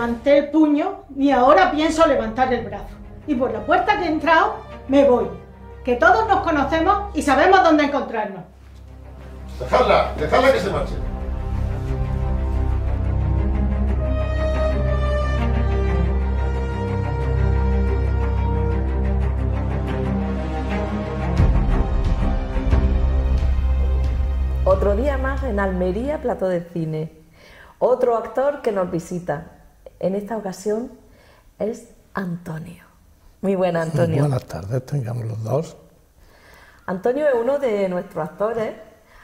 levanté el puño, ni ahora pienso levantar el brazo. Y por la puerta que he entrado, me voy. Que todos nos conocemos y sabemos dónde encontrarnos. Dejadla, dejadla que se marche. Otro día más en Almería, plato de cine. Otro actor que nos visita. En esta ocasión es Antonio. Muy buena, Antonio. Buenas tardes, tengamos los dos. Antonio es uno de nuestros actores,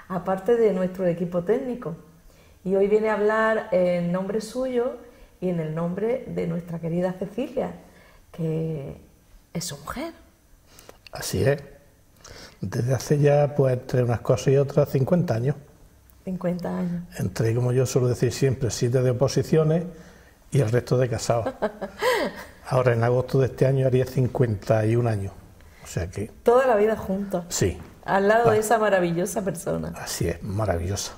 aparte de nuestro equipo técnico. Y hoy viene a hablar en nombre suyo y en el nombre de nuestra querida Cecilia, que es su mujer. Así es. Desde hace ya, pues, entre unas cosas y otras, 50 años. 50 años. Entre, como yo suelo decir siempre, siete de oposiciones y el resto de casados. Ahora, en agosto de este año, haría 51 años. O sea que, Toda la vida juntos. sí, Al lado de Bueno. esa maravillosa persona. así es, maravillosa.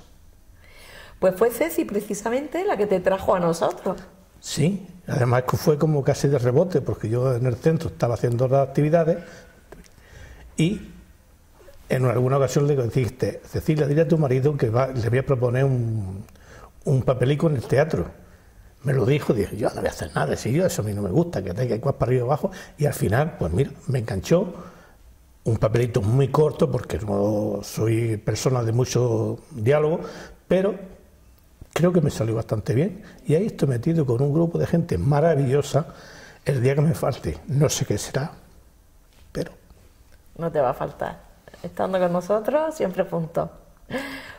Pues fue Ceci precisamente la que te trajo a nosotros. Sí, además que fue como casi de rebote, porque yo en el centro estaba haciendo las actividades y en alguna ocasión le dijiste, Cecilia, dile a tu marido que va- le voy a proponer un, un papelico en el teatro. Me lo dijo, dije, yo no voy a hacer nada, si yo eso a mí no me gusta, que tenga que ir para arriba y abajo. Y al final, pues mira, me enganchó un papelito muy corto, porque no soy persona de mucho diálogo, pero creo que me salió bastante bien. Y ahí estoy metido con un grupo de gente maravillosa. El día que me falte, no sé qué será, pero No te va a faltar. Estando con nosotros, siempre juntos.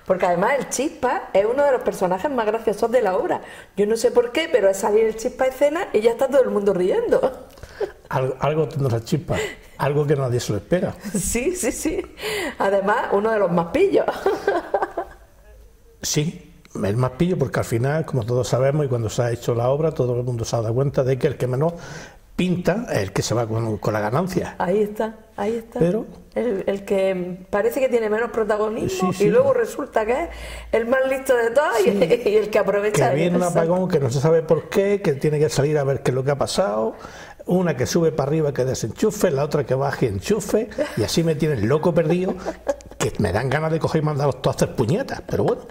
Porque además el Chispa es uno de los personajes más graciosos de la obra. Yo no sé por qué, pero es salir el Chispa a escena y ya está todo el mundo riendo. algo, algo tendrá chispa, algo que nadie se lo espera. Sí, sí, sí. Además, uno de los más pillos. Sí, el más pillo porque al final, como todos sabemos, y cuando se ha hecho la obra, todo el mundo se ha dado cuenta de que el que menos pinta es el que se va con, con la ganancia. Ahí está, ahí está. Pero- El, el que parece que tiene menos protagonismo Sí, sí. y luego resulta que es el más listo de todos y, y el que aprovecha Que viene un apagón que no se sabe por qué, que tiene que salir a ver qué es lo que ha pasado, una que sube para arriba que desenchufe, la otra que baje y enchufe, y así me tienen loco perdido, que me dan ganas de coger y mandarlos todos a hacer puñetas, pero bueno,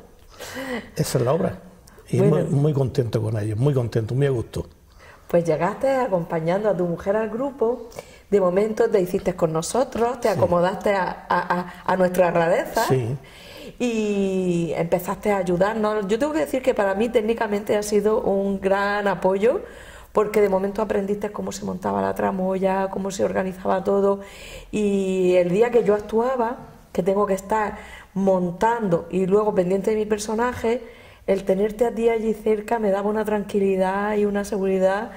esa es la obra. Y Bueno. muy, muy contento con ellos, muy contento, muy a gusto. Pues llegaste acompañando a tu mujer al grupo, de momento te hiciste con nosotros, te acomodaste a, a- a- a nuestra rareza Sí. y empezaste a ayudarnos. Yo tengo que decir que para mí técnicamente ha sido un gran apoyo porque de momento aprendiste cómo se montaba la tramoya, cómo se organizaba todo y el día que yo actuaba, que tengo que estar montando y luego pendiente de mi personaje, el tenerte a ti allí cerca me daba una tranquilidad y una seguridad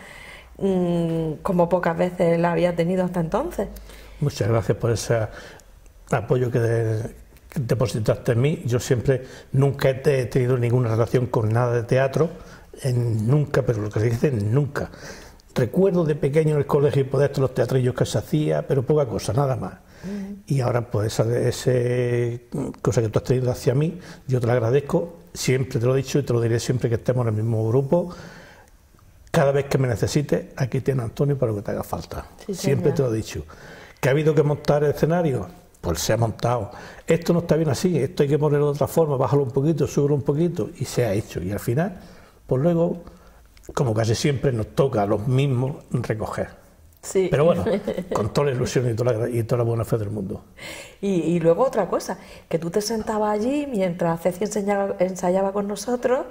mm, como pocas veces la había tenido hasta entonces. Muchas gracias por ese apoyo que, de- que depositaste en mí. Yo siempre nunca he te- tenido ninguna relación con nada de teatro, en- nunca, pero lo que se dice nunca. Recuerdo de pequeño en el colegio y poder estos los teatrillos que se hacía, pero poca cosa, nada más. Y ahora, pues, esa ese, cosa que tú has tenido hacia mí, yo te la agradezco. Siempre te lo he dicho y te lo diré siempre que estemos en el mismo grupo. Cada vez que me necesites, aquí tienes a Antonio para lo que te haga falta. Sí, Siempre señor. te lo he dicho. ¿Que ha habido que montar el escenario? Pues se ha montado. Esto no está bien así, esto hay que ponerlo de otra forma, bájalo un poquito, súbelo un poquito, y se ha hecho. Y al final, pues luego, como casi siempre, nos toca a los mismos recoger. Sí. Pero bueno, con toda la ilusión y toda la, y toda la buena fe del mundo. Y, y luego otra cosa, que tú te sentabas allí mientras Ceci enseñaba- ensayaba con nosotros,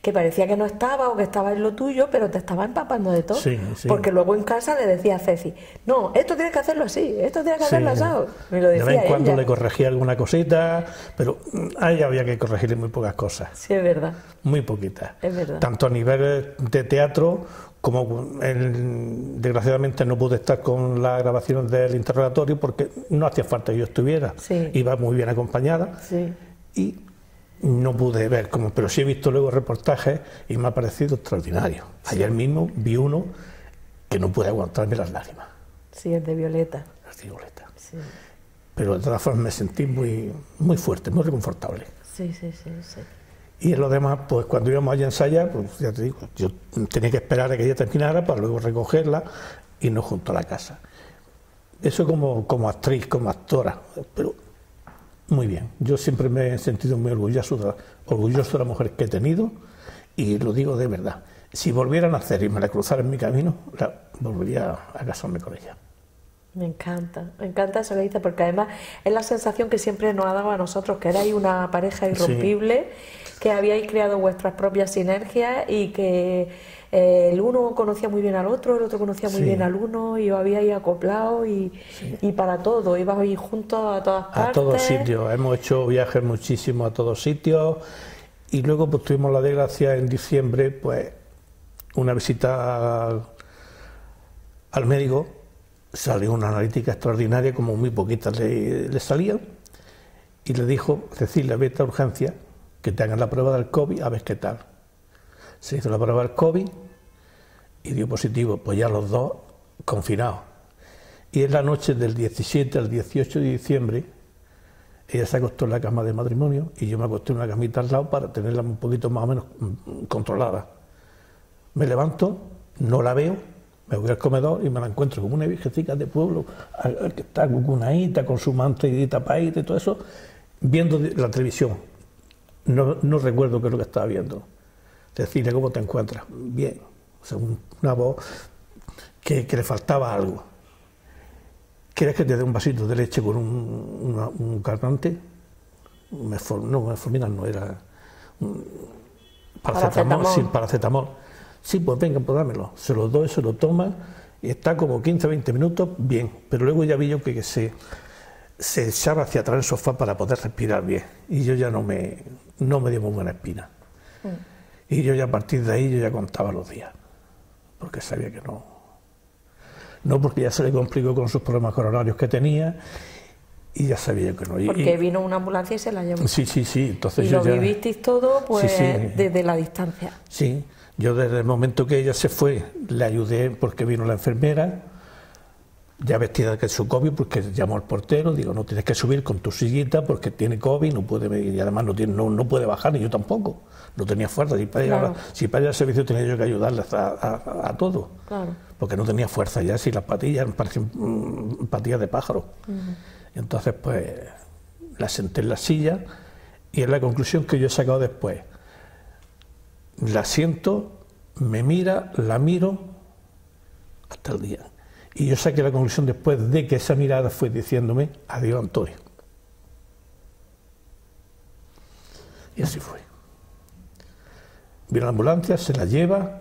que parecía que no estaba o que estaba en lo tuyo, pero te estaba empapando de todo. Sí, sí. Porque luego en casa le decía a Ceci, no, esto tienes que hacerlo así, esto tienes que hacerlo asado. Me lo de vez en cuando ella. le corregía alguna cosita, pero mm, a ella había que corregirle muy pocas cosas. Sí, es verdad. muy poquitas. Es verdad. Tanto a nivel de teatro como en- desgraciadamente no pude estar con la grabación del interrogatorio porque no hacía falta que yo estuviera. Sí. Iba muy bien acompañada Sí. y no pude ver como, pero sí he visto luego reportajes y me ha parecido extraordinario. Ayer mismo vi uno que no pude aguantarme las lágrimas, Sí, el de Violeta. las violetas. Sí, Pero de todas formas me sentí muy, muy fuerte, muy reconfortable. sí, sí, sí. sí. Y en lo demás, pues cuando íbamos allá a ensayar, pues ya te digo, yo tenía que esperar a que ella terminara para luego recogerla y no junto a la casa. Eso como, como actriz, como actora, pero muy bien. Yo siempre me he sentido muy orgulloso orgulloso de la mujer que he tenido y lo digo de verdad. Si volvieran a hacer y me la cruzara en mi camino, volvería a casarme con ella. Me encanta, me encanta eso que dice, porque además es la sensación que siempre nos ha dado a nosotros, que erais una pareja irrompible, que habíais creado vuestras propias sinergias y que eh, el uno conocía muy bien al otro, el otro conocía muy bien al uno y os habíais acoplado y, y para todo, ibais juntos a todas partes. A todos sitios, hemos hecho viajes muchísimo a todos sitios y luego pues tuvimos la desgracia en diciembre, pues una visita al médico salió una analítica extraordinaria, como muy poquitas le, salían, y le dijo, Cecilia, vete a urgencia, que te hagan la prueba del COVID, a ver qué tal. Se hizo la prueba del COVID y dio positivo, pues ya los dos confinados. Y en la noche del 17 al 18 de diciembre, ella se acostó en la cama de matrimonio y yo me acosté en una camita al lado para tenerla un poquito más o menos mm, controlada. Me levanto, no la veo, me voy al comedor y me la encuentro como una viejecita de pueblo, que está cucunadita, con su manta y tapadita y todo eso, viendo la televisión. No, no recuerdo qué es lo que estaba viendo. Decirle, ¿cómo te encuentras? Bien. O una voz que, le faltaba algo. ¿Quieres que te dé un vasito de leche con un, un, calmante? no, metformina no, era... paracetamol, sin paracetamol Sí, pues venga, pues dámelo. Se lo doy, se lo toma, y está como 15 20 minutos, bien. Pero luego ya vi yo que, se, se echaba hacia atrás el sofá para poder respirar bien. Y yo ya no me, no me dio muy buena espina. Mm. Y yo ya a partir de ahí yo ya contaba los días, porque sabía que no. No porque ya se le complicó con sus problemas coronarios que tenía y ya sabía que no. Porque vino una ambulancia y se la llevó. Sí, sí, sí. Entonces y lo vivisteis todo pues desde la distancia. Sí, yo desde el momento que ella se fue le ayudé porque vino la enfermera, ya vestida de su COVID, porque llamó al portero, digo, no tienes que subir con tu sillita porque tiene COVID, no puede y además no, tiene, no, puede bajar, ni yo tampoco, no tenía fuerza, si para, si para ir al servicio tenía yo que ayudarle a, todo, porque no tenía fuerza ya, si las patillas parecían mm, patillas de pájaro. Entonces, pues, la senté en la silla y es la conclusión que yo he sacado después la siento, me mira, la miro hasta el día. Y yo saqué la conclusión después de que esa mirada fue diciéndome adiós Antonio. Y así fue. Vino la ambulancia, se la lleva,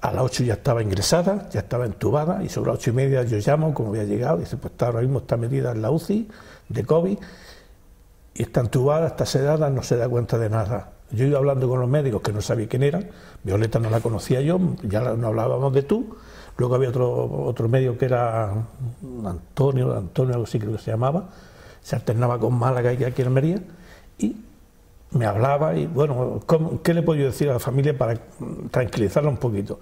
a las ocho ya estaba ingresada, ya estaba entubada, y sobre las ocho y media yo llamo, como había llegado, y dice, pues ahora mismo está metida en la UCI de COVID, y está entubada, está sedada, no se da cuenta de nada. Yo iba hablando con los médicos que no sabía quién eran, Violeta no la conocía yo, ya no hablábamos de tú, luego había otro, otro médico que era Antonio, Antonio algo así creo que se llamaba, se alternaba con Málaga y aquí en Almería, y me hablaba y bueno, ¿qué le puedo decir a la familia para tranquilizarla un poquito?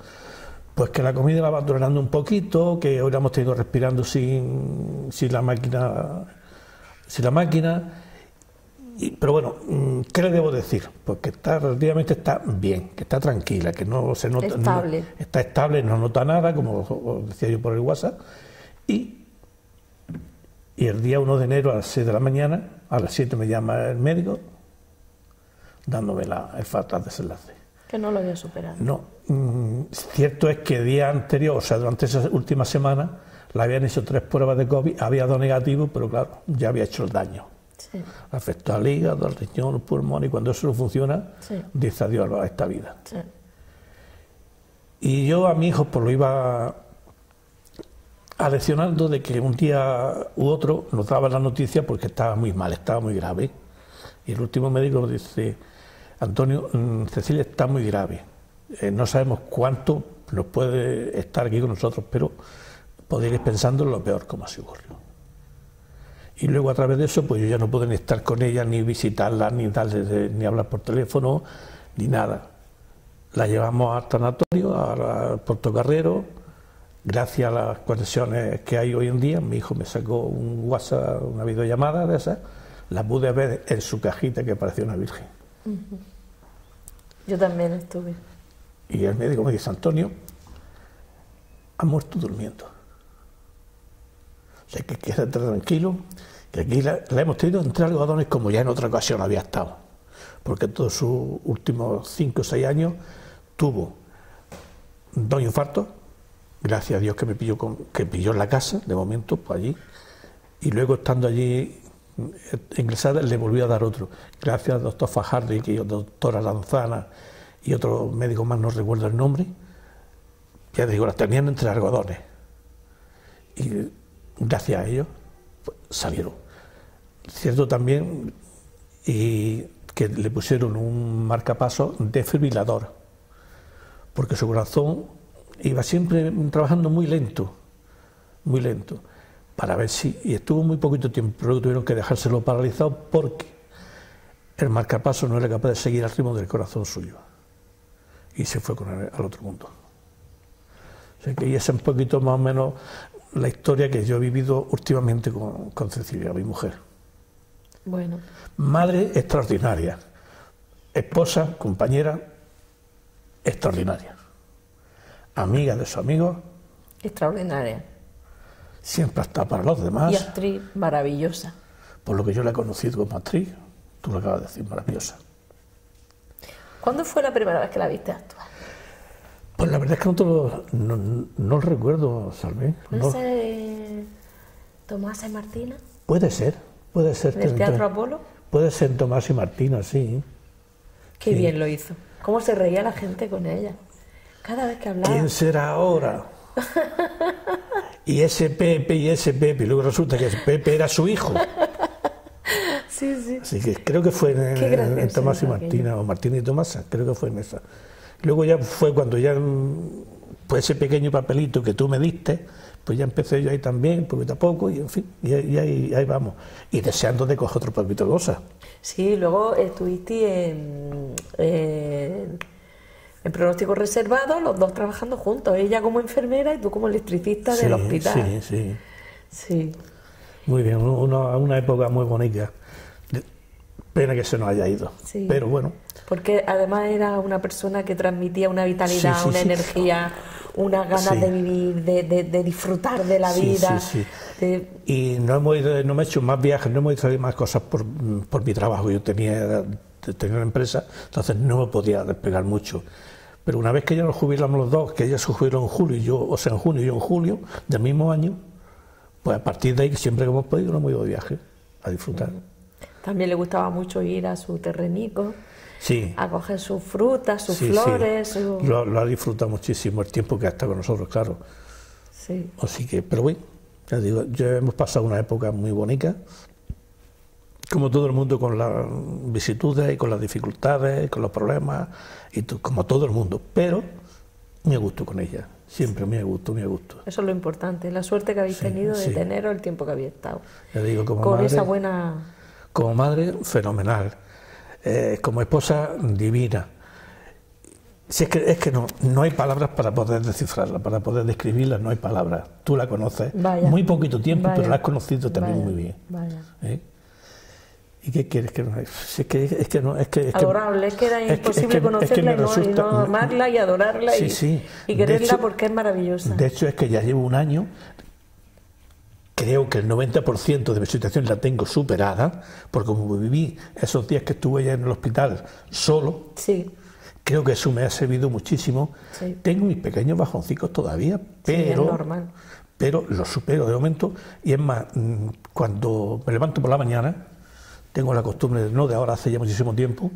Pues que la comida la va tolerando un poquito, que hoy hemos tenido respirando sin, sin la máquina, sin la máquina, pero bueno, mm, ¿qué le debo decir? Pues que está relativamente está bien, que está tranquila, que no se nota. Estable. está estable, no nota nada, como decía yo por el WhatsApp. Y, y el día 1 de enero a las 6 de la mañana, a las 7 me llama el médico dándome la, el fatal desenlace. Que no lo había superado. No. Mm, cierto es que el día anterior, o sea, durante esa última semana, le habían hecho tres pruebas de COVID, había dado negativo, pero claro, ya había hecho el daño. Afecta al hígado, al riñón, al pulmón, y cuando eso no funciona, dice adiós a esta vida. Y yo a mi hijo pues lo iba aleccionando de que un día u otro nos daba la noticia porque estaba muy mal, estaba muy grave. Y el último médico dice, Antonio, mm, Cecilia está muy grave. Eh, no sabemos cuánto nos puede estar aquí con nosotros, pero podéis ir pensando en lo peor como así ocurrió. Y luego a través de eso, pues yo ya no puedo ni estar con ella, ni visitarla, ni darle, ni hablar por teléfono, ni nada. La llevamos al tanatorio, al Carrero, gracias a las conexiones que hay hoy en día, mi hijo me sacó un WhatsApp, una videollamada de esas, la pude ver en su cajita que parecía una virgen. Yo también estuve. Y el médico me dice, Antonio, ha muerto durmiendo. Sea, que quédate tranquilo, que aquí la, la hemos tenido entre algodones como ya en otra ocasión había estado. Porque todos sus últimos cinco o seis años tuvo dos infartos, gracias a Dios que me pilló, con- que pilló en la casa, de momento, pues allí. Y luego estando allí eh, ingresada le volvió a dar otro. Gracias al doctor Fajardo y doctora Lanzana y otro médico más, no recuerdo el nombre, ya digo, las tenían entre algodones. Y gracias a ellos salieron. Cierto también y que le pusieron un marcapaso desfibrilador, porque su corazón iba siempre trabajando muy lento, muy lento, para ver si, y estuvo muy poquito tiempo, pero luego tuvieron que dejárselo paralizado porque el marcapaso no era capaz de seguir el ritmo del corazón suyo. Y se fue con él al otro mundo. O sea que esa es un poquito más o menos la historia que yo he vivido últimamente con, con Cecilia, mi mujer. Bueno, Madre extraordinaria, esposa, compañera extraordinaria, amiga de sus amigos, extraordinaria. siempre está para los demás, Y actriz maravillosa. por lo que yo la he conocido como actriz, tú lo acabas de decir, maravillosa. ¿Cuándo fue la primera vez que la viste actuar? Pues la verdad es que no, te lo, no, no recuerdo, Salvé. ¿Puede no. ser eh, Tomás y Martina? Puede ser, puede ser. ¿Del que- Teatro Apolo? Puede ser Tomás y Martina, sí. Qué Sí. bien lo hizo. ¿Cómo se reía la gente con ella? Cada vez que hablaba. ¿Quién será ahora? Y ese Pepe y ese Pepe, y luego resulta que ese Pepe era su hijo. Sí, sí. Así que creo que fue en, Tomás y Martina, o Martina y Tomasa, creo que fue en esa. Luego ya fue cuando ya, mm, pues ese pequeño papelito que tú me diste, pues ya empecé yo ahí también, poquito a poco, y en fin, y, ahí- y ahí, ahí vamos. Y deseando de coger otro poquito de cosas. Sí, luego estuviste en, en, en pronóstico reservado, los dos trabajando juntos. Ella como enfermera y tú como electricista del Sí, hospital. Sí, sí. Sí. Muy bien, una, una época muy bonita. Pena que se nos haya ido. Sí. Pero bueno, Porque además era una persona que transmitía una vitalidad, Sí, sí, una energía, unas ganas de vivir, de, de- de disfrutar de la vida. sí, sí. de- Y no hemos ido, no hemos hecho más viajes, no hemos hecho más cosas por, por mi trabajo. Yo tenía, tenía una empresa, entonces no me podía despegar mucho. Pero una vez que ya nos jubilamos los dos, que ella se jubiló en julio, y yo, o sea, en junio y yo en julio del mismo año, pues a partir de ahí, siempre que hemos podido, nos hemos ido de viaje a disfrutar. También le gustaba mucho ir a su terrenico, Sí. a coger sus frutas, sus sí, sí. flores. su- Lo, lo ha disfrutado muchísimo el tiempo que ha estado con nosotros, claro. Sí. Así que, pero bueno, ya digo, ya hemos pasado una época muy bonita, como todo el mundo con las vicisitudes y con las dificultades, con los problemas, y como todo el mundo, pero me gusto con ella, siempre me gusto, me gusto. Eso es lo importante, la suerte que habéis tenido de sí. teneros el tiempo que habéis estado. Ya digo, como Con madre, esa buena... como madre, fenomenal, Eh, como esposa, divina. Si es que, es que no, no hay palabras para poder descifrarla, para poder describirla, no hay palabras. Tú la conoces, Vaya. muy poquito tiempo, Vaya. pero la has conocido también Vaya, muy bien. Vaya. ¿Eh? ¿Y qué quieres que no Si es que es que no es que es que- Adorable, es que era imposible conocerla y, no, y resulta- no amarla y adorarla Sí, y, sí. y De quererla hecho- porque es maravillosa. De hecho, es que ya llevo un año, creo que el 90% de mi situación la tengo superada, porque como viví esos días que estuve ya en el hospital solo, Sí, creo que eso me ha servido muchísimo. Sí. Tengo mis pequeños bajoncicos todavía, Sí, pero, normal. pero los supero de momento. Y es más, mm, cuando me levanto por la mañana, tengo la costumbre, no de ahora, hace ya muchísimo tiempo,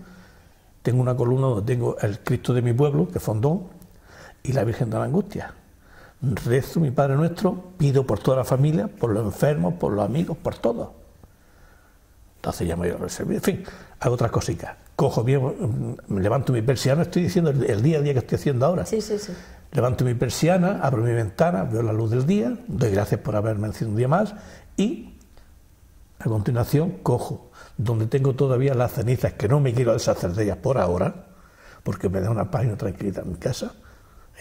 tengo una columna donde tengo el Cristo de mi pueblo, que fondó, y la Virgen de la Angustia. Rezo mi Padre Nuestro, pido por toda la familia, por los enfermos, por los amigos, por todos. Entonces ya me voy a reservar. En fin, hago otras cositas. Cojo bien, mm, levanto mi persiana, estoy diciendo el, día a día que estoy haciendo ahora. sí, sí, sí. Levanto mi persiana, abro mi ventana, veo la luz del día, doy gracias por haberme nacido un día más y a continuación cojo donde tengo todavía las cenizas que no me quiero deshacer de ellas por ahora, porque me da una una tranquilidad en mi casa,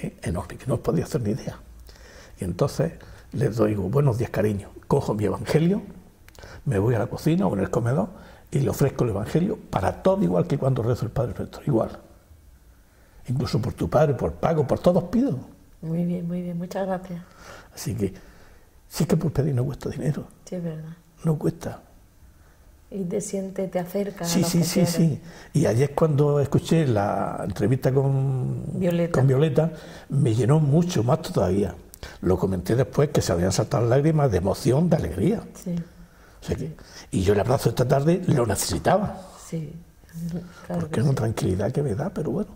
¿eh? enorme, que no os podía hacer ni idea. Y entonces les doy buenos días, cariño. Cojo mi evangelio, me voy a la cocina o en el comedor y le ofrezco el Evangelio para todo igual que cuando rezo el Padre Nuestro, igual. Incluso por tu Padre, por Pago, por todos pido. Muy bien, muy bien, muchas gracias. Así que sí que por pedir no cuesta dinero, Sí, es verdad. no cuesta. Y te sientes, te acercas a Sí, sí, que sí, quieres. sí. Y ayer cuando escuché la entrevista con Violeta. con Violeta, me llenó mucho más todavía. Lo comenté después que se habían saltado lágrimas de emoción, de alegría. Sí, O sea que- y yo el abrazo esta tarde lo necesitaba, sí. Claro porque que es sí. una tranquilidad que me da, pero bueno.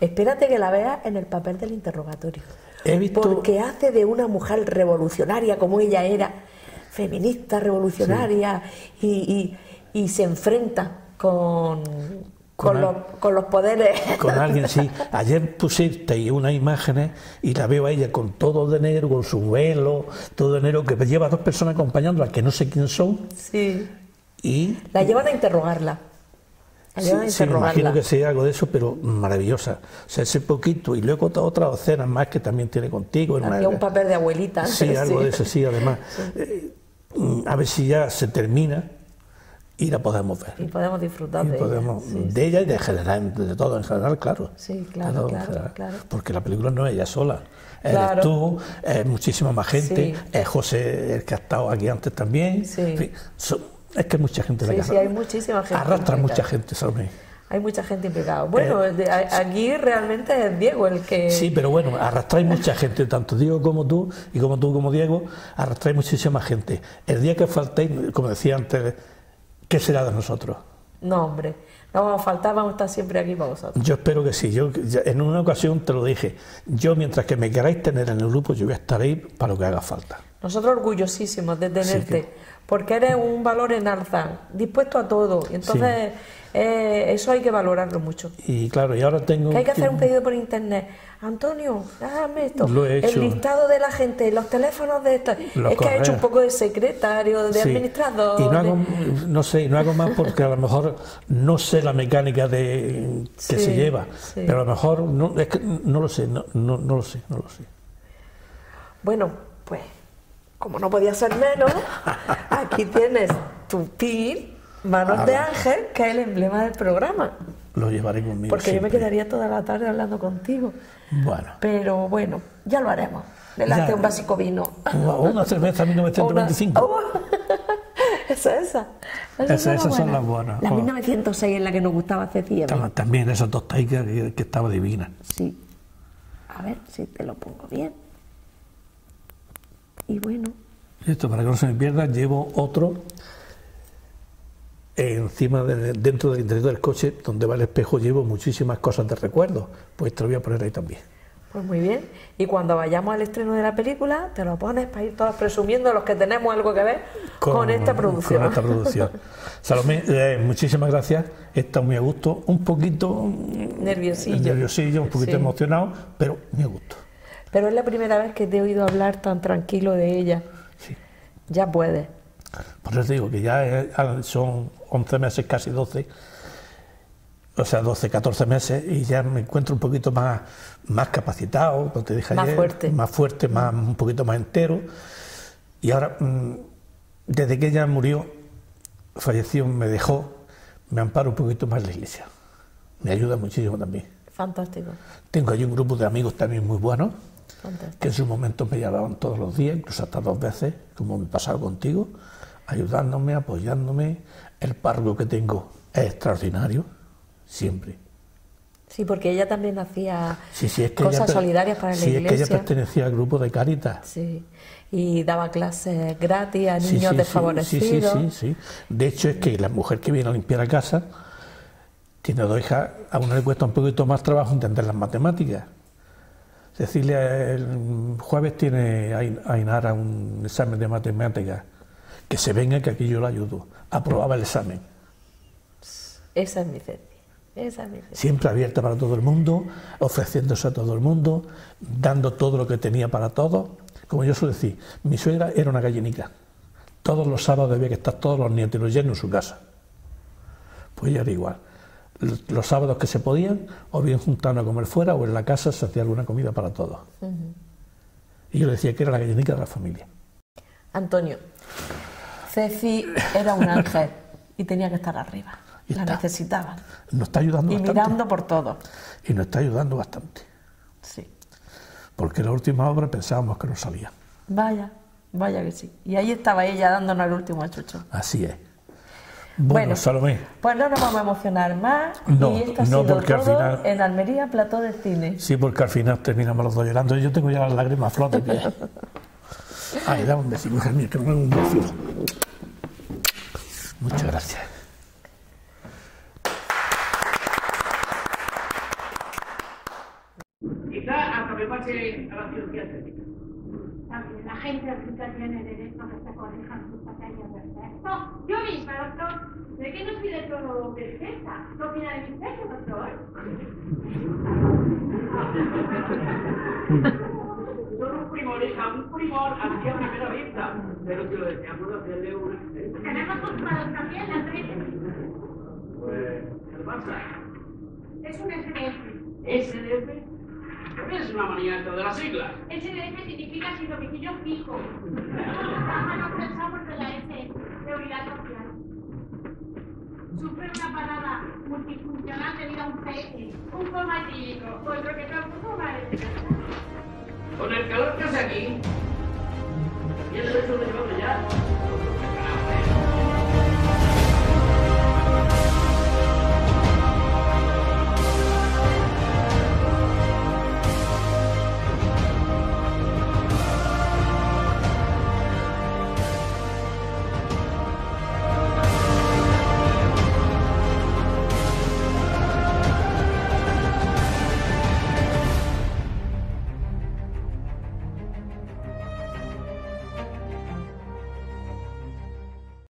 Espérate que la veas en el papel del interrogatorio. He visto- Porque hace de una mujer revolucionaria como ella era, feminista, revolucionaria, y, y- y se enfrenta con, con, Con los, con los poderes. Con alguien, sí. Ayer pusiste unas imágenes y la veo a ella con todo de negro, con su velo, todo de negro, que lleva a dos personas acompañándola, que no sé quién son, Sí. y La llevan a interrogarla. La Sí, sí, me imagino que sea algo de eso, pero maravillosa. O sea, ese poquito, y luego otra- otras docenas más que también tiene contigo. una- un papel de abuelita. Sí, algo de eso, sí, además. Eh, mm, a ver si ya se termina y la podemos ver. Y podemos disfrutar Y de podemos- ella. Sí, de ella y de general, de todo en general, claro. Sí, claro, claro, general. claro. Porque la película no es ella sola. Eres Claro. tú, es muchísima más gente, Sí. es José el que ha estado aquí antes también. Sí. En fin, son- es que mucha gente Sí, la que sí, hay muchísima gente Arrastra mucha gente, Salomé. Hay mucha gente implicada. Bueno, de- a- aquí realmente es Diego el que... Eh. Sí, pero bueno, arrastráis mucha gente, tanto Diego como tú, y como tú como Diego, arrastráis muchísima gente. El día que faltéis, como decía antes, ¿qué será de nosotros? No, hombre, no vamos a faltar, vamos a estar siempre aquí para vosotros. Yo espero que sí. Yo en una ocasión te lo dije. Yo mientras que me queráis tener en el grupo, yo voy a estar ahí para lo que haga falta. Nosotros orgullosísimos de tenerte, Sí, porque eres un valor en alza, dispuesto a todo. Entonces eh, eso hay que valorarlo mucho. Y claro, y ahora tengo Que hay que hacer un pedido por internet. Antonio, dame esto. Lo he hecho. El listado de la gente, los teléfonos de esto. Es que ha hecho un poco de secretario, de Sí. administrador. Y no hago, no sé, no hago más porque a lo mejor no sé la mecánica de que Sí, se lleva. sí. Pero a lo mejor no, es que no lo sé, no, no, no lo sé, no lo sé. Bueno, pues como no podía ser menos, aquí tienes tu pin, manos de ángel, que es el emblema del programa. Lo llevaré conmigo. Porque yo me quedaría toda la tarde hablando contigo. Bueno. Pero bueno, ya lo haremos. Delante un básico vino. O Una cerveza 1925. Una- esa, esa. Esas- son esas son buenas. las buenas. La Oh. 1906 es la que nos gustaba hace tiempo. Tam- También esas dos taicas que, que estaba divina. Sí. A ver si te lo pongo bien. Y bueno, Esto, para que no se me pierda, llevo otro encima, de- dentro del interior del coche, donde va el espejo, llevo muchísimas cosas de recuerdo. Pues te lo voy a poner ahí también. pues muy bien. Y cuando vayamos al estreno de la película, te lo pones para ir todos presumiendo los que tenemos algo que ver con, esta producción. Con esta producción. Salomé, eh, muchísimas gracias. Estado muy a gusto, un poquito mm, Nerviosillo. nerviosillo, un poquito Sí. emocionado, pero muy a gusto. Pero es la primera vez que te he oído hablar tan tranquilo de ella. Sí. Ya puedes. Por eso digo que ya eh, son 11 meses, casi 12, o sea, 12, 14 meses, y ya me encuentro un poquito más, más capacitado, como te dije Más ayer, fuerte. más fuerte, más, un poquito más entero. Y ahora, mm, desde que ella murió, falleció, me dejó, me amparo un poquito más la iglesia. Me ayuda muchísimo también. Fantástico. Tengo allí un grupo de amigos también muy buenos, Fantástico. que en su momento me llamaban todos los días, incluso hasta dos veces, como me he pasado contigo, ayudándome, apoyándome. El párroco que tengo es extraordinario, siempre. Sí, porque ella también hacía Sí, sí, es que cosas ella, solidarias para la sí, es que ella iglesia. pertenecía al grupo de Caritas. Sí. Y daba clases gratis a Sí, niños sí, sí, desfavorecidos. Sí, sí, sí, sí. De hecho, es que la mujer que viene a limpiar la casa tiene dos hijas, a una le cuesta un poquito más trabajo entender las matemáticas. Cecilia el jueves tiene Ain- Ainara un examen de matemáticas. Que se venga que aquí yo la ayudo. Aprobaba el examen. Esa es mi Ceci. Esa es mi Ceci. Siempre abierta para todo el mundo, ofreciéndose a todo el mundo, dando todo lo que tenía para todos. Como yo suelo decir, mi suegra era una gallinica. Todos los sábados había que estar todos los nietos y los yernos en su casa. Pues ella era igual. Los sábados que se podían, o bien juntarnos a comer fuera, o en la casa se hacía alguna comida para todos. Y yo le decía que era la gallinica de la familia. Antonio, Ceci era un ángel y tenía que estar arriba. Y la está. necesitaban. Nos está ayudando Y bastante. mirando por todo. Y nos está ayudando bastante. Sí. Porque la última obra pensábamos que no salía. Vaya, vaya que sí. Y ahí estaba ella dándonos el último chucho. Así es. Bueno, Salomé, Pues no nos vamos a emocionar más. No, y esto ha no, sido porque al final- en Almería Plató de Cine. sí, porque al final terminamos los dos llorando. Yo tengo ya las lágrimas piel. Ay, dame un besito, mujer mía, que me den un besito. Muchas gracias. Quizá hasta me pase a la cirugía estética. También la gente rica tiene derecho a que se corrijan sus pequeños defectos. Yo misma, doctor. ¿De qué nos pide todo perfecta? ¿Qué opina de mi pecho, doctor? Son un primor, un primor así a primera vista. Pero si lo deseamos hacerle una... Tenemos ocupados también la tres. Pues, ¿qué pasa? Es un SDS. SDF. Es una manía esto de las siglas. SDS significa sin domicilio fijo. Trabaja no pensamos de la S, de unidad social. Sufre una parada multifuncional debido a un CS, un coma etílico, otro que tampoco va a Con el calor que hace aquí, y el hecho de ya,